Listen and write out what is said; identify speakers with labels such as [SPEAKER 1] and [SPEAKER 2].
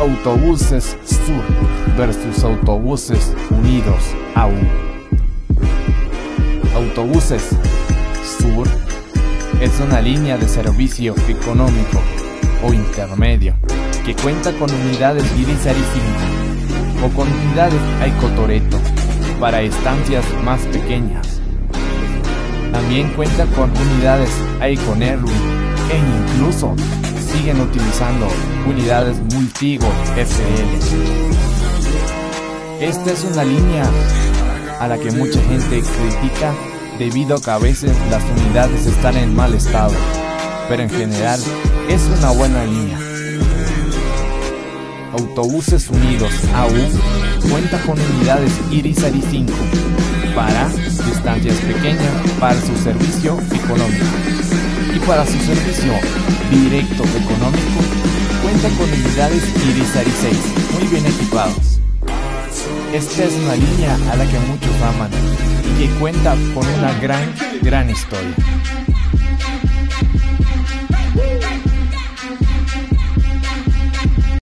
[SPEAKER 1] Autobuses Sur versus Autobuses Unidos AU. Autobuses Sur es una línea de servicio económico o intermedio que cuenta con unidades Irizarry 5 o con unidades Aikotoreto para estancias más pequeñas. También cuenta con unidades Aikoneru e incluso siguen utilizando unidades Multigo FL. Esta es una línea a la que mucha gente critica debido a que a veces las unidades están en mal estado, pero en general es una buena línea. Autobuses Unidos AU cuenta con unidades Irizarry 5 para distancias pequeñas para su servicio para su servicio directo económico cuenta con unidades Irizarry 6 muy bien equipados. Esta es una línea a la que muchos aman y que cuenta con una gran, gran historia.